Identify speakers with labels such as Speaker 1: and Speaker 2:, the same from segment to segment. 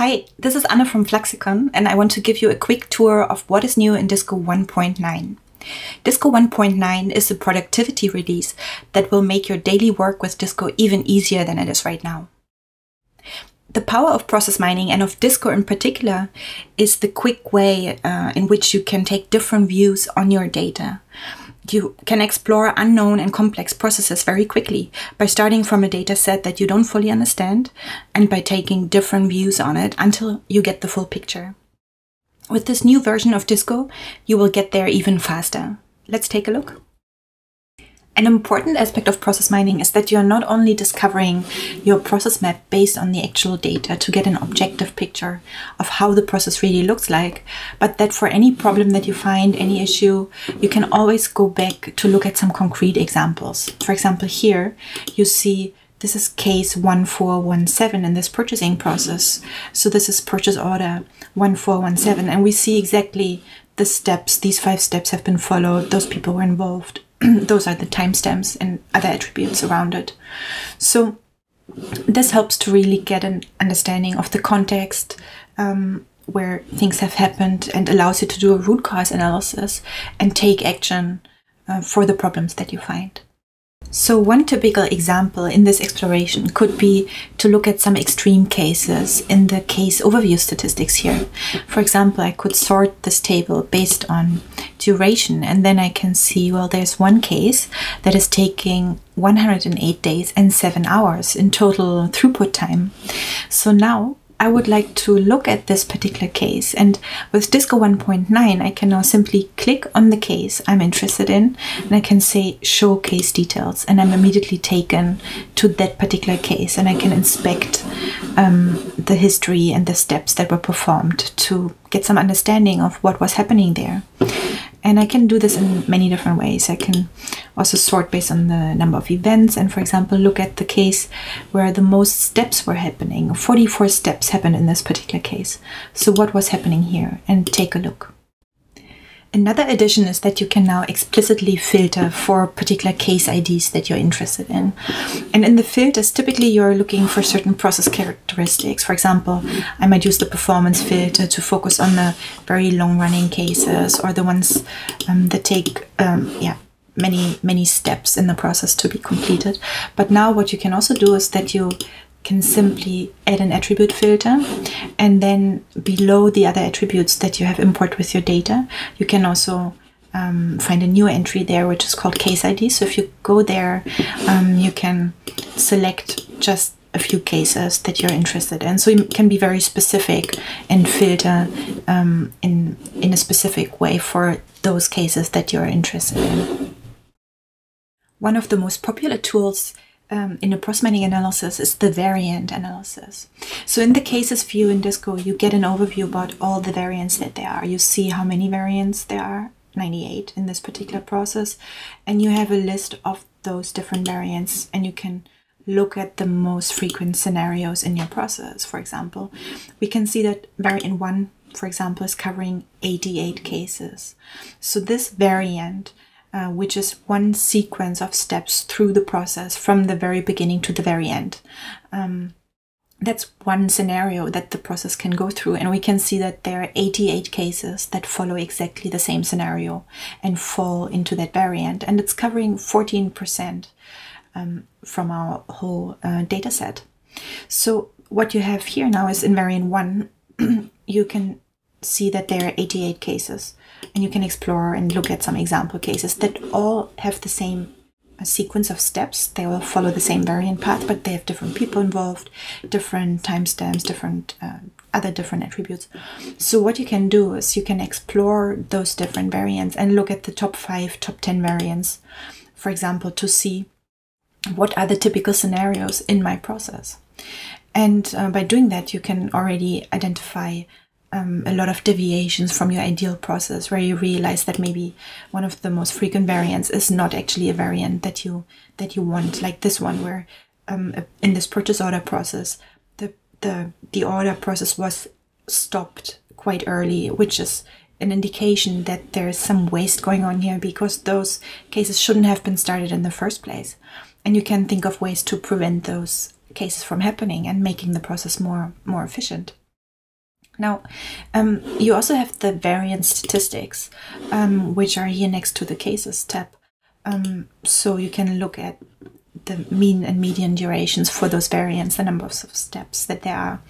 Speaker 1: Hi, this is Anne from Fluxicon, and I want to give you a quick tour of what is new in Disco 1.9. Disco 1.9 is a productivity release that will make your daily work with Disco even easier than it is right now. The power of process mining and of Disco in particular is the quick way uh, in which you can take different views on your data you can explore unknown and complex processes very quickly by starting from a data set that you don't fully understand and by taking different views on it until you get the full picture. With this new version of Disco, you will get there even faster. Let's take a look. An important aspect of process mining is that you're not only discovering your process map based on the actual data to get an objective picture of how the process really looks like, but that for any problem that you find, any issue, you can always go back to look at some concrete examples. For example, here you see this is case 1417 in this purchasing process. So this is purchase order 1417, and we see exactly the steps, these five steps have been followed, those people were involved. those are the timestamps and other attributes around it. So this helps to really get an understanding of the context um, where things have happened and allows you to do a root cause analysis and take action uh, for the problems that you find. So one typical example in this exploration could be to look at some extreme cases in the case overview statistics here. For example, I could sort this table based on duration and then I can see, well, there's one case that is taking 108 days and 7 hours in total throughput time. So now I would like to look at this particular case. And with Disco 1.9, I can now simply click on the case I'm interested in and I can say show case details and I'm immediately taken to that particular case and I can inspect um, the history and the steps that were performed to get some understanding of what was happening there. And I can do this in many different ways. I can also sort based on the number of events and, for example, look at the case where the most steps were happening. 44 steps happened in this particular case. So, what was happening here? And take a look. Another addition is that you can now explicitly filter for particular case IDs that you're interested in. And in the filters, typically you're looking for certain process characteristics. For example, I might use the performance filter to focus on the very long running cases or the ones um, that take, um, yeah, many, many steps in the process to be completed. But now what you can also do is that you can simply add an attribute filter. And then below the other attributes that you have import with your data you can also um, find a new entry there which is called case ID so if you go there um, you can select just a few cases that you're interested in. So you can be very specific and filter um, in in a specific way for those cases that you're interested in. One of the most popular tools um, in a process mining analysis is the variant analysis. So in the cases view in Disco, you get an overview about all the variants that there are. You see how many variants there are, 98 in this particular process, and you have a list of those different variants and you can look at the most frequent scenarios in your process. For example, we can see that variant 1, for example, is covering 88 cases. So this variant uh, which is one sequence of steps through the process from the very beginning to the very end. Um, that's one scenario that the process can go through, and we can see that there are 88 cases that follow exactly the same scenario and fall into that variant, and it's covering 14% um, from our whole uh, data set. So, what you have here now is in variant 1, you can see that there are 88 cases and you can explore and look at some example cases that all have the same sequence of steps. They all follow the same variant path, but they have different people involved, different timestamps, different uh, other different attributes. So what you can do is you can explore those different variants and look at the top five, top 10 variants, for example, to see what are the typical scenarios in my process. And uh, by doing that, you can already identify um, a lot of deviations from your ideal process where you realize that maybe one of the most frequent variants is not actually a variant that you that you want like this one where um, in this purchase order process the the the order process was stopped quite early which is an indication that there's some waste going on here because those cases shouldn't have been started in the first place. And you can think of ways to prevent those cases from happening and making the process more more efficient Now, um, you also have the variance statistics, um, which are here next to the cases tab. Um, so you can look at the mean and median durations for those variants, the numbers of steps that there are.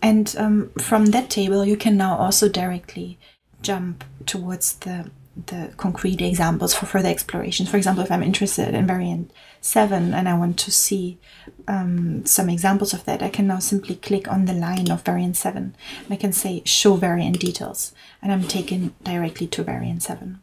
Speaker 1: And um, from that table, you can now also directly jump towards the the concrete examples for further exploration. For example, if I'm interested in variant 7 and I want to see um, some examples of that, I can now simply click on the line of variant 7 and I can say show variant details and I'm taken directly to variant 7.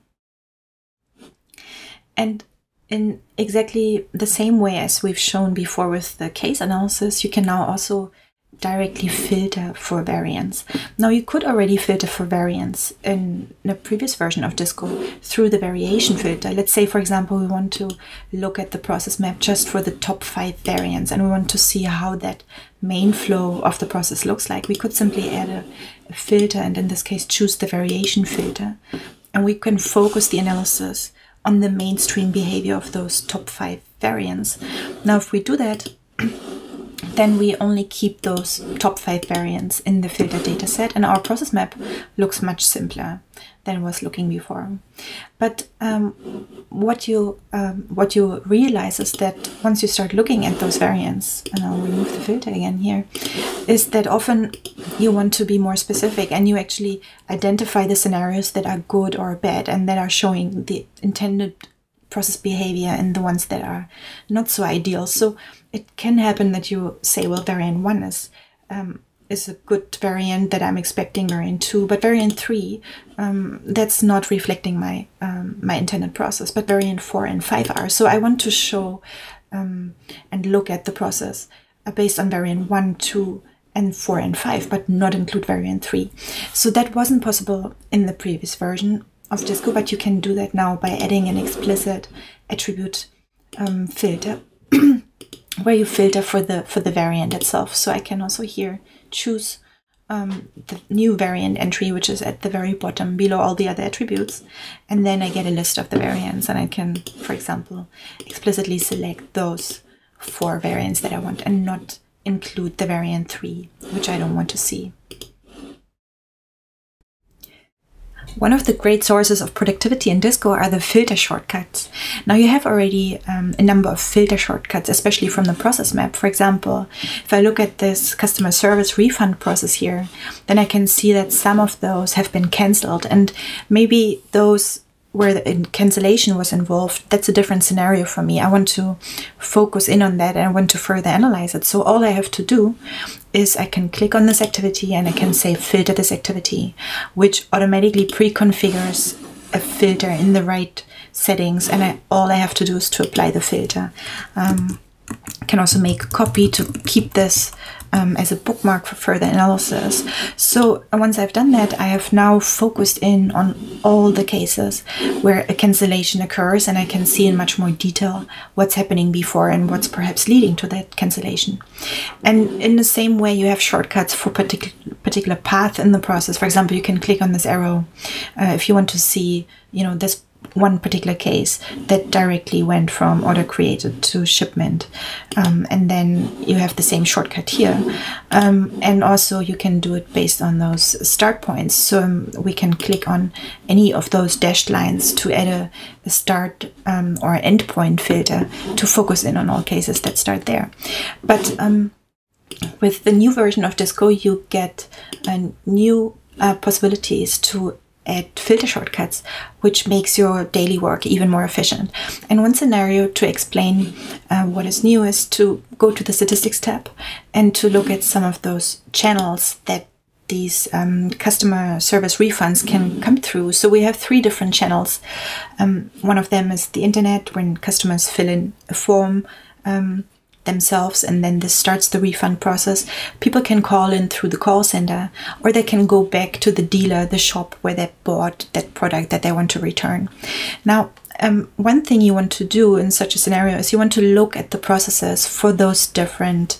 Speaker 1: And in exactly the same way as we've shown before with the case analysis, you can now also directly filter for variants. Now you could already filter for variants in the previous version of Disco through the variation filter. Let's say for example we want to look at the process map just for the top five variants and we want to see how that main flow of the process looks like. We could simply add a, a filter and in this case choose the variation filter and we can focus the analysis on the mainstream behavior of those top five variants. Now if we do that then we only keep those top five variants in the filter dataset and our process map looks much simpler than was looking before. But um, what you um, what you realize is that once you start looking at those variants, and I'll remove the filter again here, is that often you want to be more specific and you actually identify the scenarios that are good or bad and that are showing the intended process behavior and the ones that are not so ideal. So it can happen that you say, well, variant one is um, is a good variant that I'm expecting variant two, but variant three, um, that's not reflecting my um, my intended process, but variant four and five are. So I want to show um, and look at the process uh, based on variant one, two, and four and five, but not include variant three. So that wasn't possible in the previous version of Disco, but you can do that now by adding an explicit attribute um, filter where you filter for the for the variant itself. So I can also here choose um, the new variant entry, which is at the very bottom below all the other attributes. And then I get a list of the variants and I can, for example, explicitly select those four variants that I want and not include the variant 3, which I don't want to see. One of the great sources of productivity in Disco are the filter shortcuts. Now you have already um, a number of filter shortcuts, especially from the process map. For example, if I look at this customer service refund process here, then I can see that some of those have been cancelled and maybe those where the cancellation was involved, that's a different scenario for me. I want to focus in on that and I want to further analyze it. So all I have to do is I can click on this activity and I can say filter this activity, which automatically pre-configures a filter in the right settings. And I, all I have to do is to apply the filter. Um, can also make a copy to keep this um, as a bookmark for further analysis. So once I've done that, I have now focused in on all the cases where a cancellation occurs and I can see in much more detail what's happening before and what's perhaps leading to that cancellation. And in the same way, you have shortcuts for particular particular path in the process. For example, you can click on this arrow uh, if you want to see, you know, this one particular case that directly went from order created to shipment. Um, and then you have the same shortcut here. Um, and also you can do it based on those start points. So um, we can click on any of those dashed lines to add a, a start um, or endpoint filter to focus in on all cases that start there. But um, with the new version of Disco you get new uh, possibilities to add filter shortcuts, which makes your daily work even more efficient. And one scenario to explain uh, what is new is to go to the statistics tab and to look at some of those channels that these um, customer service refunds can come through. So we have three different channels. Um, one of them is the internet when customers fill in a form. Um, themselves and then this starts the refund process. People can call in through the call center or they can go back to the dealer, the shop where they bought that product that they want to return. Now, um, one thing you want to do in such a scenario is you want to look at the processes for those different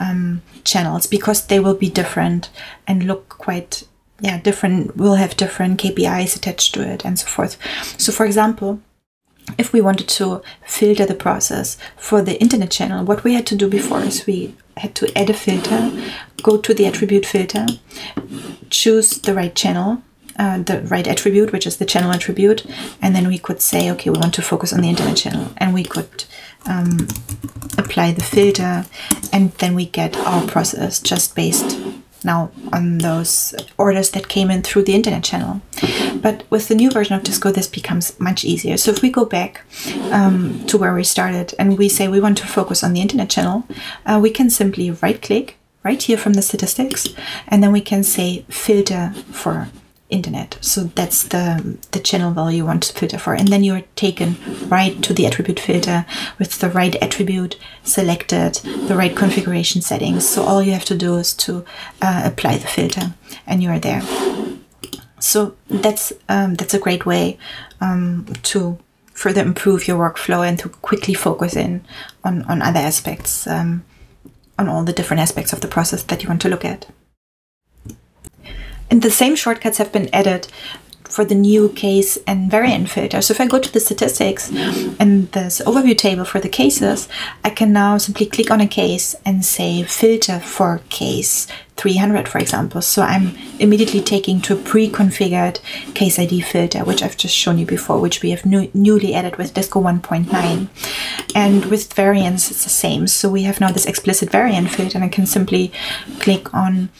Speaker 1: um, channels because they will be different and look quite yeah different will have different KPIs attached to it and so forth. So for example, if we wanted to filter the process for the internet channel, what we had to do before is we had to add a filter, go to the attribute filter, choose the right channel, uh, the right attribute, which is the channel attribute, and then we could say, okay, we want to focus on the internet channel, and we could um, apply the filter, and then we get our process just based now on those orders that came in through the internet channel. But with the new version of Disco, this becomes much easier. So if we go back um, to where we started and we say we want to focus on the internet channel, uh, we can simply right click right here from the statistics, and then we can say filter for internet. So that's the, the channel value you want to filter for. And then you're taken right to the attribute filter with the right attribute selected, the right configuration settings. So all you have to do is to uh, apply the filter and you're there. So that's um, that's a great way um, to further improve your workflow and to quickly focus in on, on other aspects, um, on all the different aspects of the process that you want to look at. And the same shortcuts have been added for the new case and variant filter. So if I go to the statistics and this overview table for the cases, I can now simply click on a case and say filter for case 300, for example. So I'm immediately taking to a pre-configured case ID filter, which I've just shown you before, which we have new, newly added with Disco 1.9. And with variants, it's the same. So we have now this explicit variant filter and I can simply click on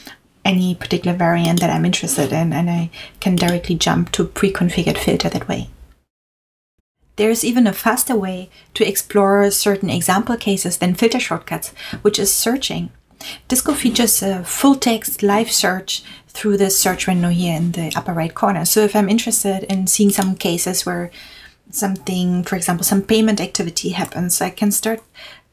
Speaker 1: any particular variant that I'm interested in and I can directly jump to pre-configured filter that way. There's even a faster way to explore certain example cases than filter shortcuts, which is searching. Disco features a full text live search through the search window here in the upper right corner. So if I'm interested in seeing some cases where something, for example, some payment activity happens, I can start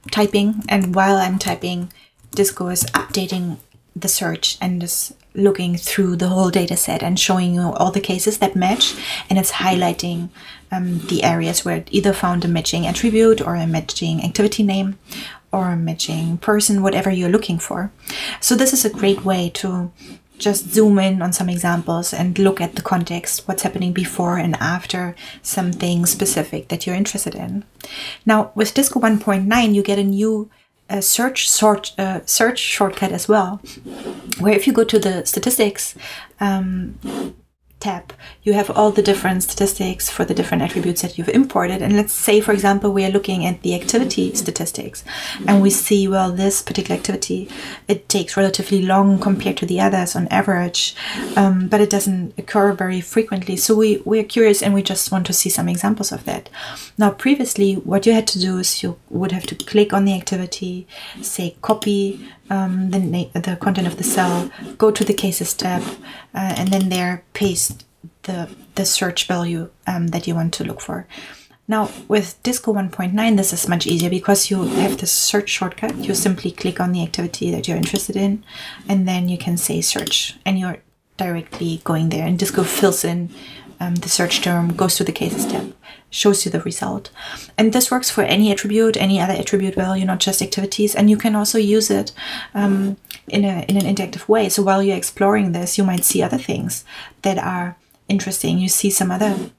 Speaker 1: typing and while I'm typing, Disco is updating the search and just looking through the whole data set and showing you all the cases that match and it's highlighting um, the areas where it either found a matching attribute or a matching activity name or a matching person, whatever you're looking for. So this is a great way to just zoom in on some examples and look at the context, what's happening before and after something specific that you're interested in. Now with Disco 1.9, you get a new a search sort uh, search shortcut as well, where if you go to the statistics um, tab, you have all the different statistics for the different attributes that you've imported. And let's say, for example, we are looking at the activity statistics and we see, well, this particular activity, it takes relatively long compared to the others on average, um, but it doesn't occur very frequently. So we, we're curious and we just want to see some examples of that. Now, previously, what you had to do is you would have to click on the activity, say copy um, the, the content of the cell, go to the cases tab, uh, and then there paste the, the search value um, that you want to look for. Now with Disco 1.9 this is much easier because you have the search shortcut. You simply click on the activity that you're interested in and then you can say search and you're directly going there and Disco fills in um, the search term, goes to the cases tab, shows you the result. And this works for any attribute, any other attribute value, not just activities. And you can also use it um, in, a, in an interactive way. So while you're exploring this, you might see other things that are interesting. You see some other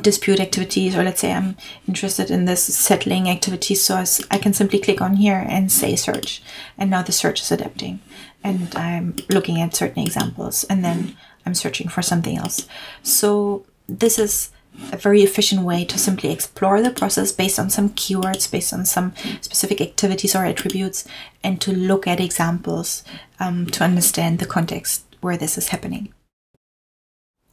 Speaker 1: dispute activities, or let's say I'm interested in this settling activity, so I can simply click on here and say search. And now the search is adapting. And I'm looking at certain examples. And then I'm searching for something else. So this is a very efficient way to simply explore the process based on some keywords, based on some specific activities or attributes, and to look at examples um, to understand the context where this is happening.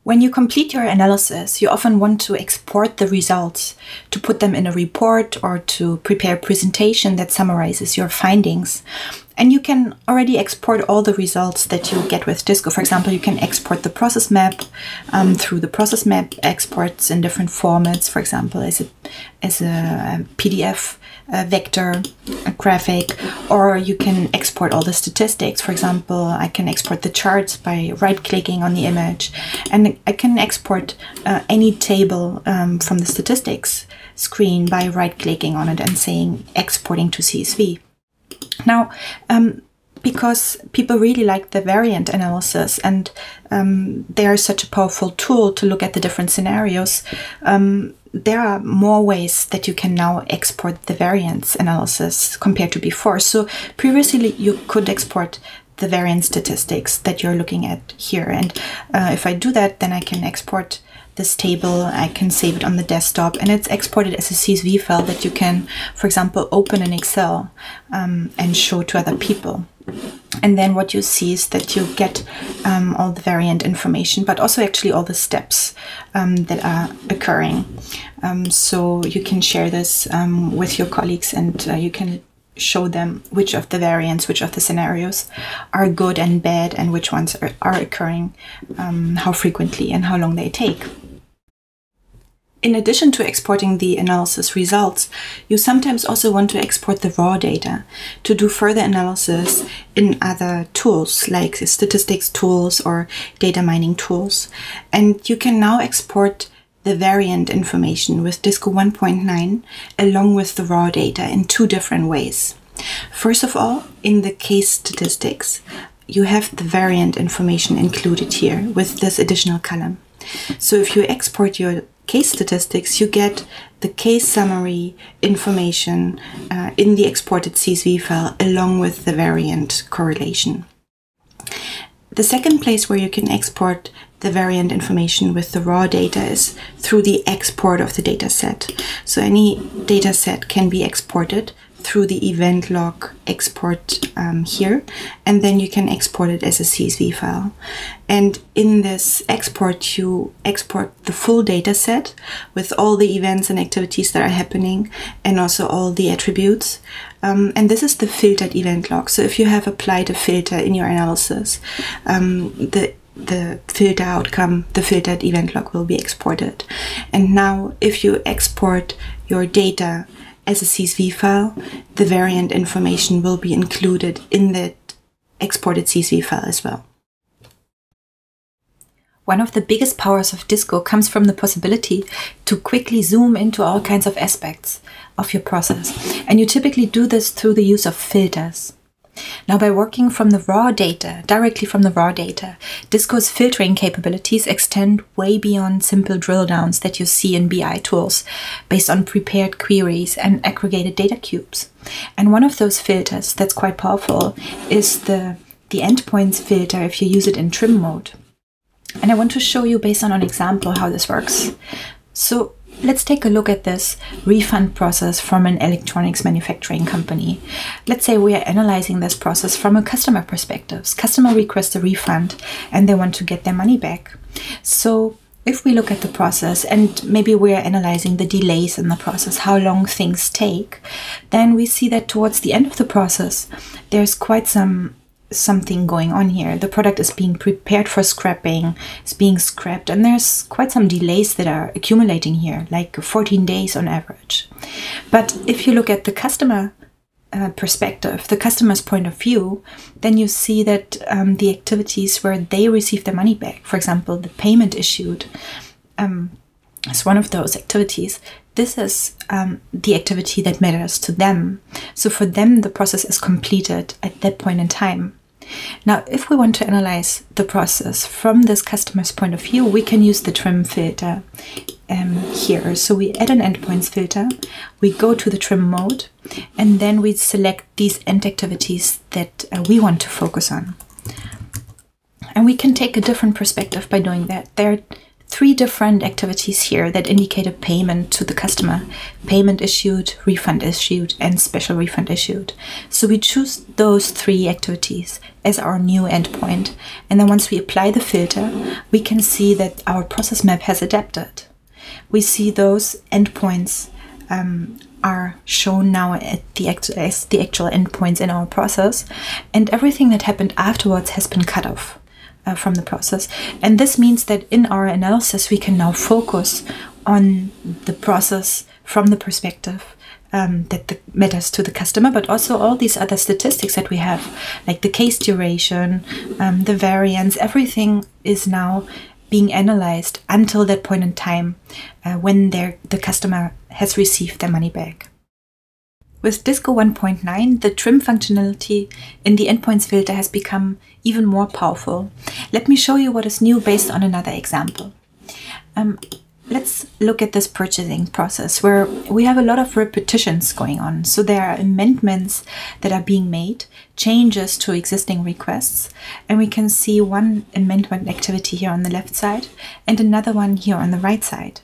Speaker 1: When you complete your analysis, you often want to export the results to put them in a report or to prepare a presentation that summarizes your findings. And you can already export all the results that you get with Disco. For example, you can export the process map um, through the process map exports in different formats, for example, as a, as a PDF a vector, a graphic, or you can export all the statistics. For example, I can export the charts by right-clicking on the image, and I can export uh, any table um, from the statistics screen by right-clicking on it and saying exporting to CSV. Now, um, because people really like the variant analysis and um, they are such a powerful tool to look at the different scenarios, um, there are more ways that you can now export the variance analysis compared to before. So previously you could export the variance statistics that you're looking at here. And uh, if I do that, then I can export this table, I can save it on the desktop, and it's exported as a CSV file that you can, for example, open in Excel um, and show to other people. And then what you see is that you get um, all the variant information, but also actually all the steps um, that are occurring. Um, so you can share this um, with your colleagues and uh, you can show them which of the variants, which of the scenarios are good and bad, and which ones are, are occurring, um, how frequently, and how long they take. In addition to exporting the analysis results, you sometimes also want to export the raw data to do further analysis in other tools like statistics tools or data mining tools. And you can now export the variant information with DISCO 1.9 along with the raw data in two different ways. First of all, in the case statistics, you have the variant information included here with this additional column. So if you export your case statistics, you get the case summary information uh, in the exported CSV file along with the variant correlation. The second place where you can export the variant information with the raw data is through the export of the dataset. So any dataset can be exported through the event log export um, here, and then you can export it as a CSV file. And in this export, you export the full data set with all the events and activities that are happening and also all the attributes. Um, and this is the filtered event log. So if you have applied a filter in your analysis, um, the the filter outcome, the filtered event log will be exported. And now if you export your data as a CSV file, the variant information will be included in the exported CSV file as well. One of the biggest powers of Disco comes from the possibility to quickly zoom into all kinds of aspects of your process. And you typically do this through the use of filters. Now, by working from the raw data, directly from the raw data, Disco's filtering capabilities extend way beyond simple drill downs that you see in BI tools based on prepared queries and aggregated data cubes. And one of those filters that's quite powerful is the, the endpoints filter if you use it in trim mode. And I want to show you based on an example how this works. So Let's take a look at this refund process from an electronics manufacturing company. Let's say we are analyzing this process from a customer perspective. Customer requests a refund and they want to get their money back. So if we look at the process and maybe we're analyzing the delays in the process, how long things take, then we see that towards the end of the process, there's quite some something going on here. The product is being prepared for scrapping, it's being scrapped, and there's quite some delays that are accumulating here, like 14 days on average. But if you look at the customer uh, perspective, the customer's point of view, then you see that um, the activities where they receive their money back, for example, the payment issued, um, is one of those activities. This is um, the activity that matters to them. So for them, the process is completed at that point in time. Now, if we want to analyze the process from this customer's point of view, we can use the trim filter um, here. So we add an endpoints filter, we go to the trim mode, and then we select these end activities that uh, we want to focus on. And we can take a different perspective by doing that. There are three different activities here that indicate a payment to the customer. Payment issued, refund issued, and special refund issued. So we choose those three activities as our new endpoint. And then once we apply the filter, we can see that our process map has adapted. We see those endpoints um, are shown now at the as the actual endpoints in our process, and everything that happened afterwards has been cut off uh, from the process. And this means that in our analysis, we can now focus on the process from the perspective um, that the, matters to the customer, but also all these other statistics that we have, like the case duration, um, the variance, everything is now being analyzed until that point in time uh, when the customer has received their money back. With Disco 1.9, the trim functionality in the endpoints filter has become even more powerful. Let me show you what is new based on another example. Um, let's look at this purchasing process where we have a lot of repetitions going on. So there are amendments that are being made, changes to existing requests, and we can see one amendment activity here on the left side and another one here on the right side.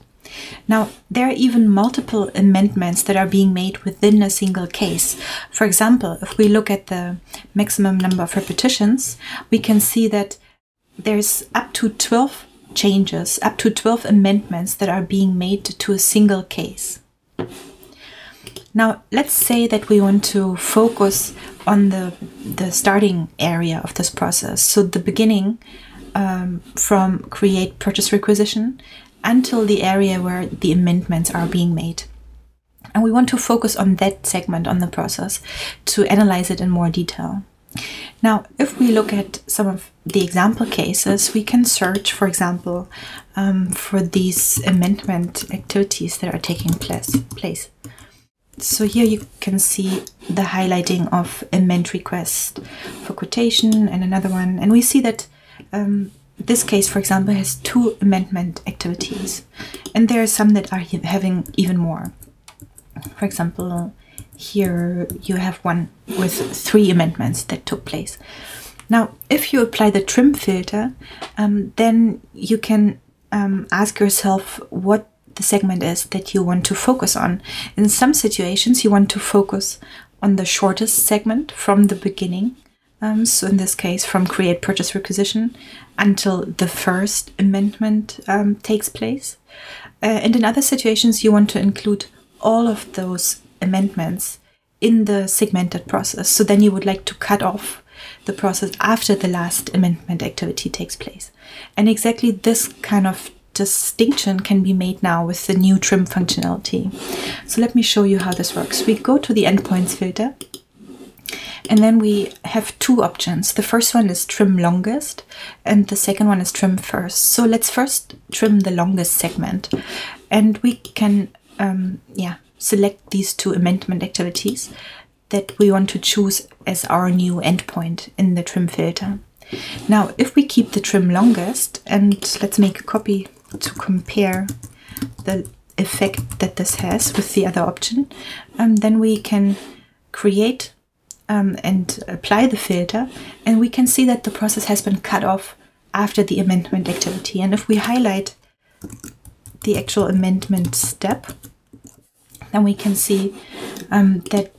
Speaker 1: Now, there are even multiple amendments that are being made within a single case. For example, if we look at the maximum number of repetitions, we can see that there's up to 12 changes, up to 12 amendments that are being made to a single case. Now, let's say that we want to focus on the, the starting area of this process. So the beginning um, from create purchase requisition until the area where the amendments are being made. And we want to focus on that segment on the process to analyze it in more detail. Now, if we look at some of the example cases, we can search, for example, um, for these amendment activities that are taking place. place. So here you can see the highlighting of amend request for quotation and another one. And we see that um, this case, for example, has two amendment activities. And there are some that are having even more. For example, here you have one with three amendments that took place. Now, if you apply the trim filter, um, then you can um, ask yourself what the segment is that you want to focus on. In some situations, you want to focus on the shortest segment from the beginning. Um, so in this case, from create purchase requisition until the first amendment um, takes place. Uh, and in other situations, you want to include all of those amendments in the segmented process. So then you would like to cut off the process after the last amendment activity takes place. And exactly this kind of distinction can be made now with the new trim functionality. So let me show you how this works. We go to the endpoints filter and then we have two options. The first one is trim longest and the second one is trim first. So let's first trim the longest segment and we can um, yeah, select these two amendment activities that we want to choose as our new endpoint in the trim filter. Now, if we keep the trim longest, and let's make a copy to compare the effect that this has with the other option, um, then we can create um, and apply the filter, and we can see that the process has been cut off after the amendment activity. And if we highlight the actual amendment step, then we can see um, that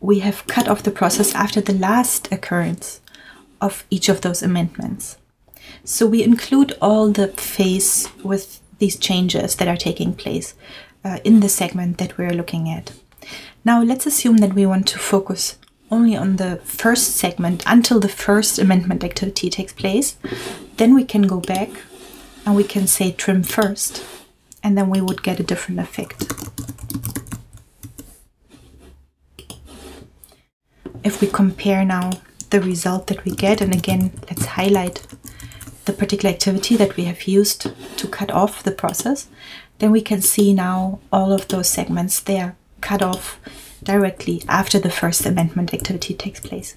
Speaker 1: we have cut off the process after the last occurrence of each of those amendments. So we include all the phase with these changes that are taking place uh, in the segment that we're looking at. Now let's assume that we want to focus only on the first segment until the first amendment activity takes place. Then we can go back and we can say trim first and then we would get a different effect. if we compare now the result that we get, and again, let's highlight the particular activity that we have used to cut off the process, then we can see now all of those segments, they are cut off directly after the first amendment activity takes place.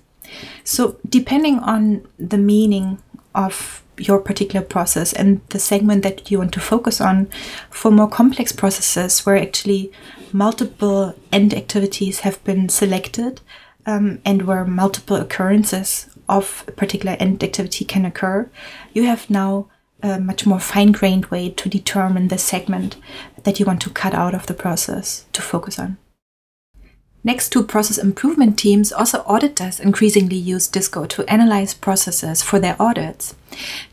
Speaker 1: So depending on the meaning of your particular process and the segment that you want to focus on, for more complex processes where actually multiple end activities have been selected, um, and where multiple occurrences of a particular end activity can occur, you have now a much more fine-grained way to determine the segment that you want to cut out of the process to focus on. Next to process improvement teams, also auditors increasingly use Disco to analyze processes for their audits.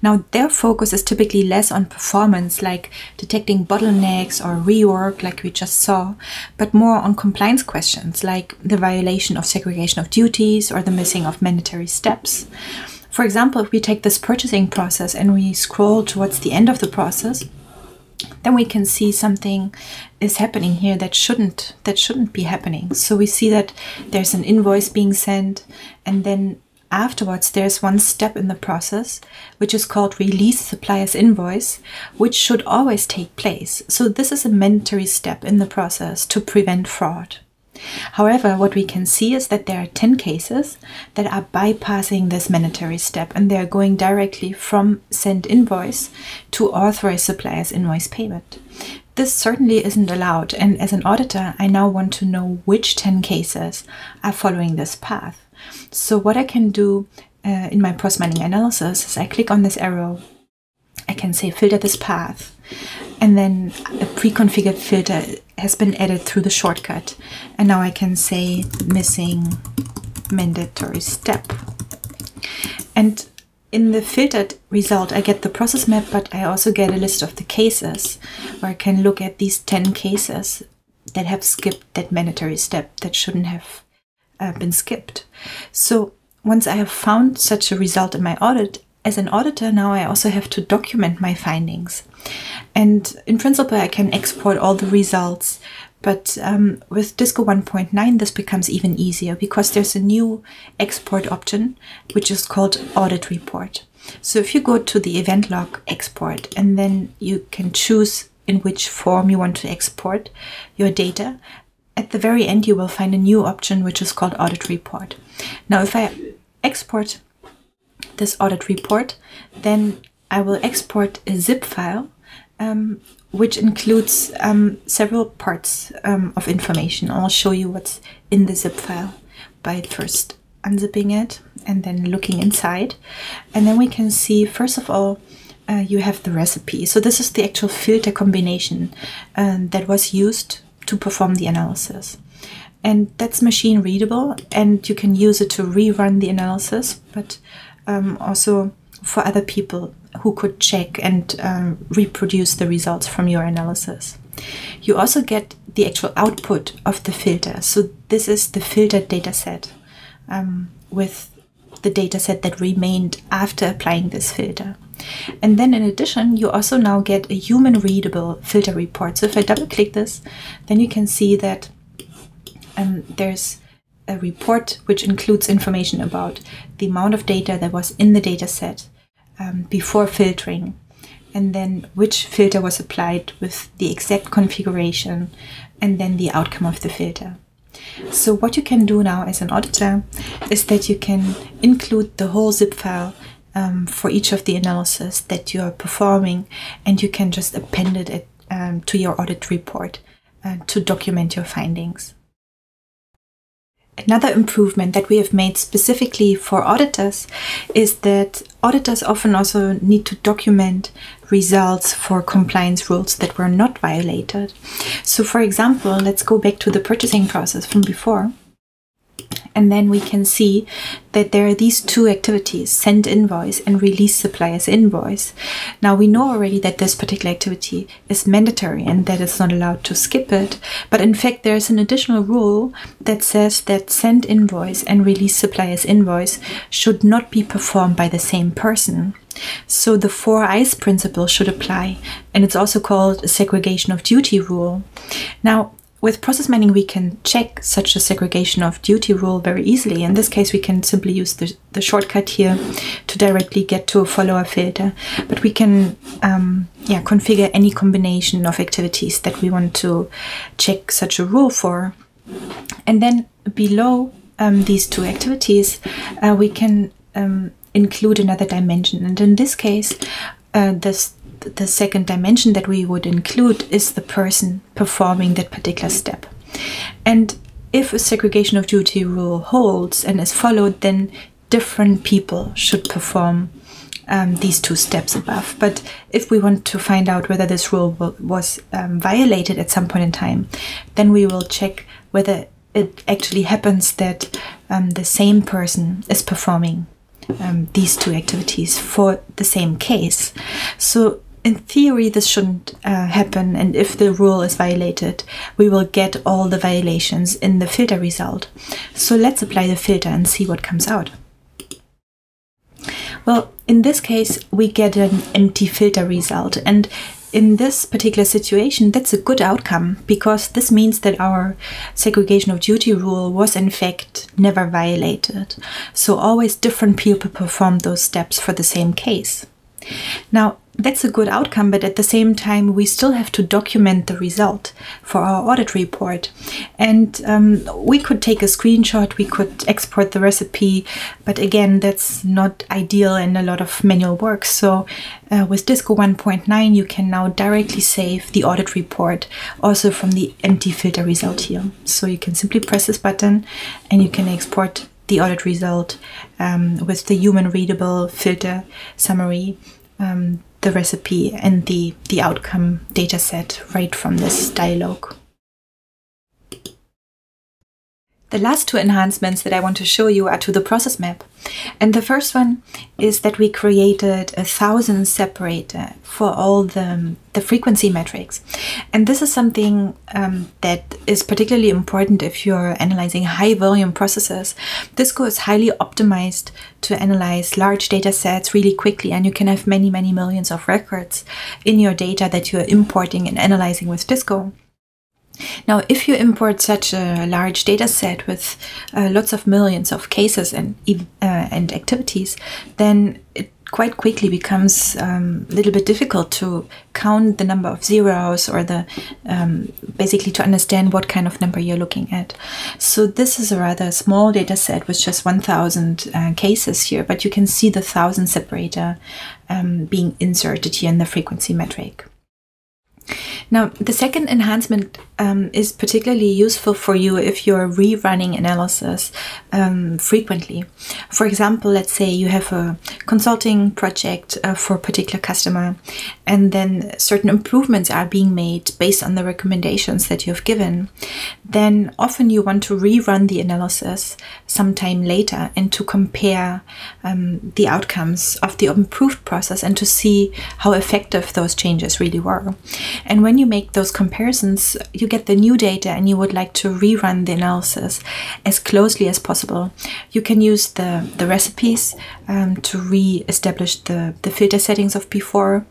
Speaker 1: Now, their focus is typically less on performance, like detecting bottlenecks or rework, like we just saw, but more on compliance questions, like the violation of segregation of duties or the missing of mandatory steps. For example, if we take this purchasing process and we scroll towards the end of the process, then we can see something is happening here that shouldn't that shouldn't be happening. So we see that there's an invoice being sent and then afterwards there's one step in the process which is called release supplier's invoice which should always take place. So this is a mandatory step in the process to prevent fraud However, what we can see is that there are 10 cases that are bypassing this mandatory step and they're going directly from send invoice to authorize suppliers invoice payment. This certainly isn't allowed, and as an auditor, I now want to know which 10 cases are following this path. So, what I can do uh, in my process mining analysis is I click on this arrow, I can say filter this path, and then a pre-configured filter has been added through the shortcut. And now I can say missing mandatory step. And in the filtered result I get the process map but I also get a list of the cases where I can look at these 10 cases that have skipped that mandatory step that shouldn't have uh, been skipped. So once I have found such a result in my audit as an auditor now I also have to document my findings and in principle, I can export all the results. But um, with Disco 1.9, this becomes even easier because there's a new export option, which is called Audit Report. So if you go to the event log export and then you can choose in which form you want to export your data, at the very end you will find a new option which is called Audit Report. Now if I export this audit report, then I will export a zip file um, which includes um, several parts um, of information. I'll show you what's in the zip file by first unzipping it and then looking inside. And then we can see, first of all, uh, you have the recipe. So this is the actual filter combination um, that was used to perform the analysis. And that's machine readable and you can use it to rerun the analysis, but um, also for other people who could check and um, reproduce the results from your analysis. You also get the actual output of the filter. So this is the filtered dataset um, with the dataset that remained after applying this filter. And then in addition, you also now get a human readable filter report. So if I double click this, then you can see that um, there's a report which includes information about the amount of data that was in the dataset, um, before filtering and then which filter was applied with the exact configuration and then the outcome of the filter. So what you can do now as an auditor is that you can include the whole zip file um, for each of the analysis that you are performing and you can just append it um, to your audit report uh, to document your findings. Another improvement that we have made specifically for auditors is that auditors often also need to document results for compliance rules that were not violated. So for example, let's go back to the purchasing process from before. And then we can see that there are these two activities, send invoice and release suppliers invoice. Now we know already that this particular activity is mandatory and that it's not allowed to skip it. But in fact, there's an additional rule that says that send invoice and release suppliers invoice should not be performed by the same person. So the four eyes principle should apply, and it's also called a segregation of duty rule. Now, with process mining, we can check such a segregation of duty rule very easily. In this case, we can simply use the, the shortcut here to directly get to a follower filter. But we can um, yeah, configure any combination of activities that we want to check such a rule for. And then below um, these two activities, uh, we can um, include another dimension. And in this case, uh, this the second dimension that we would include is the person performing that particular step. And if a segregation of duty rule holds and is followed, then different people should perform um, these two steps above. But if we want to find out whether this rule was um, violated at some point in time, then we will check whether it actually happens that um, the same person is performing um, these two activities for the same case. So in theory, this shouldn't uh, happen, and if the rule is violated, we will get all the violations in the filter result. So let's apply the filter and see what comes out. Well, in this case, we get an empty filter result, and in this particular situation, that's a good outcome because this means that our segregation of duty rule was in fact never violated. So always different people performed those steps for the same case. Now, that's a good outcome, but at the same time, we still have to document the result for our audit report. And um, we could take a screenshot, we could export the recipe, but again, that's not ideal and a lot of manual work. So uh, with Disco 1.9, you can now directly save the audit report also from the empty filter result here. So you can simply press this button and you can export the audit result um, with the human readable filter summary um, the recipe and the, the outcome dataset right from this dialog. The last two enhancements that I want to show you are to the process map. And the first one is that we created a thousand separator for all the, the frequency metrics. And this is something um, that is particularly important if you're analyzing high volume processes. Disco is highly optimized to analyze large data sets really quickly, and you can have many, many millions of records in your data that you're importing and analyzing with Disco. Now, if you import such a large data set with uh, lots of millions of cases and uh, and activities, then it quite quickly becomes um, a little bit difficult to count the number of zeros or the um, basically to understand what kind of number you're looking at. So this is a rather small data set with just 1,000 uh, cases here, but you can see the thousand separator um, being inserted here in the frequency metric. Now, the second enhancement um, is particularly useful for you if you're rerunning analysis um, frequently. For example, let's say you have a consulting project uh, for a particular customer, and then certain improvements are being made based on the recommendations that you've given. Then often you want to rerun the analysis sometime later and to compare um, the outcomes of the improved process and to see how effective those changes really were. And when you make those comparisons, you get the new data and you would like to rerun the analysis as closely as possible. You can use the, the recipes um, to re-establish the, the filter settings of before.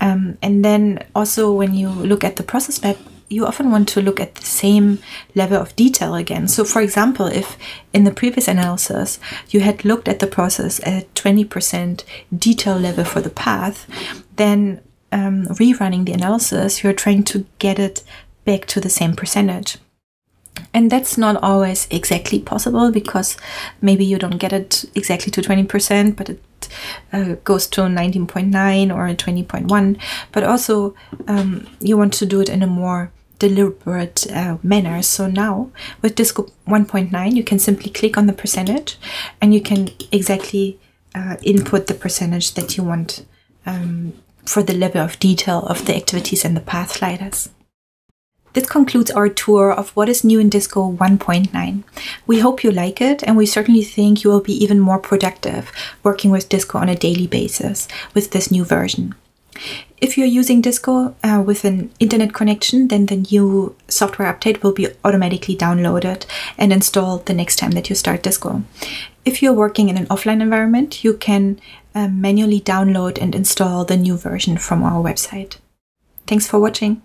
Speaker 1: Um, and then also when you look at the process map, you often want to look at the same level of detail again. So, for example, if in the previous analysis you had looked at the process at 20% detail level for the path, then um, rerunning the analysis, you're trying to get it back to the same percentage. And that's not always exactly possible because maybe you don't get it exactly to 20%, but it uh, goes to 19.9 or 20.1. But also, um, you want to do it in a more deliberate uh, manner. So now with Disco 1.9, you can simply click on the percentage and you can exactly uh, input the percentage that you want um, for the level of detail of the activities and the path sliders. This concludes our tour of what is new in Disco 1.9. We hope you like it and we certainly think you will be even more productive working with Disco on a daily basis with this new version. If you're using Disco uh, with an internet connection, then the new software update will be automatically downloaded and installed the next time that you start Disco. If you're working in an offline environment, you can Um, manually download and install the new version from our website. Thanks for watching.